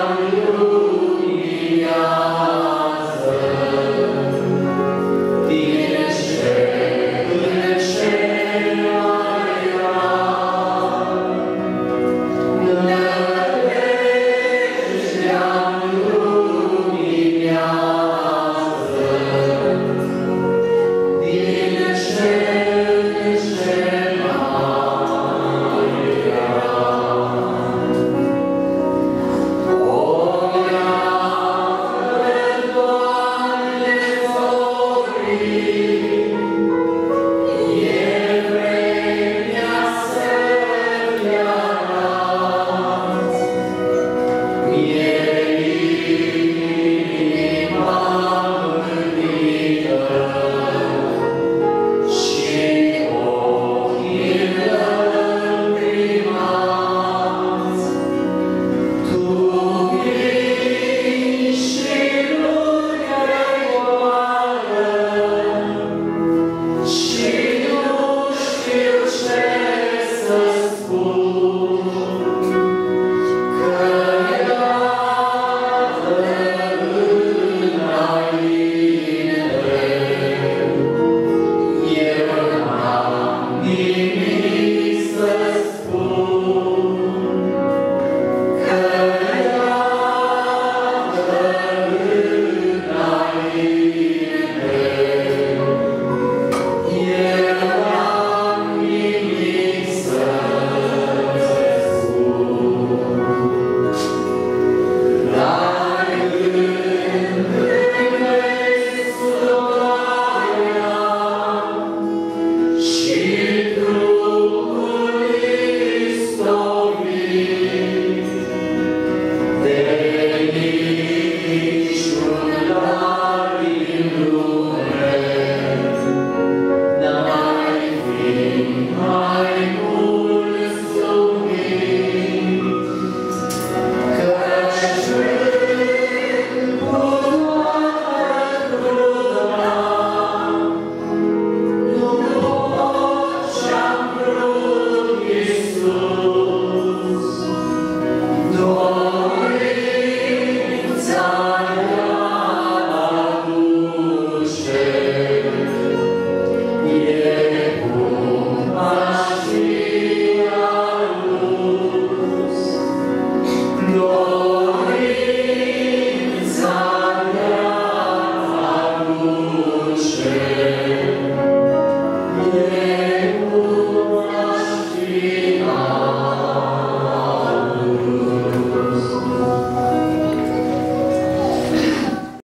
Aleluia. No.